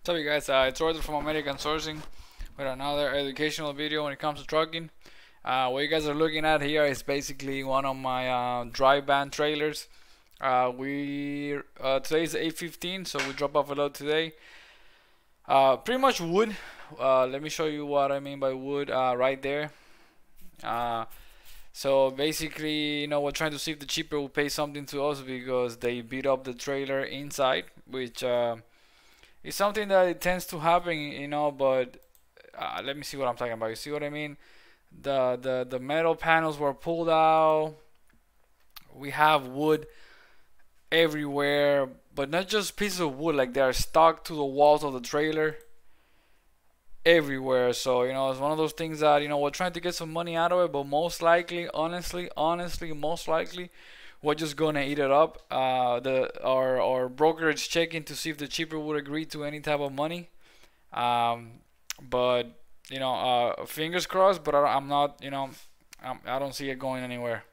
What's up you guys, uh, it's Arthur from American Sourcing with another educational video when it comes to trucking. Uh, what you guys are looking at here is basically one of my uh, dry van trailers. Uh, we uh, Today is 8.15 so we drop off a load today. Uh, pretty much wood. Let me show you what I mean by wood right there. so basically, you know, we're trying to see if the shipper will pay something to us because they beat up the trailer inside, which it's something that it tends to happen, you know. But uh, let me see what I'm talking about. You see what I mean? The the the metal panels were pulled out. We have wood everywhere, but not just pieces of wood. Like they are stuck to the walls of the trailer everywhere. So you know, it's one of those things that you know we're trying to get some money out of it, but most likely, honestly, honestly, most likely we're just gonna eat it up. Uh, the our our broker is checking to see if the shipper would agree to any type of money. Um, but you know, uh, fingers crossed. But I, am not, you know, I'm, I do not see it going anywhere.